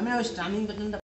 আমি না ওই স্ট্রামিং বাটনটা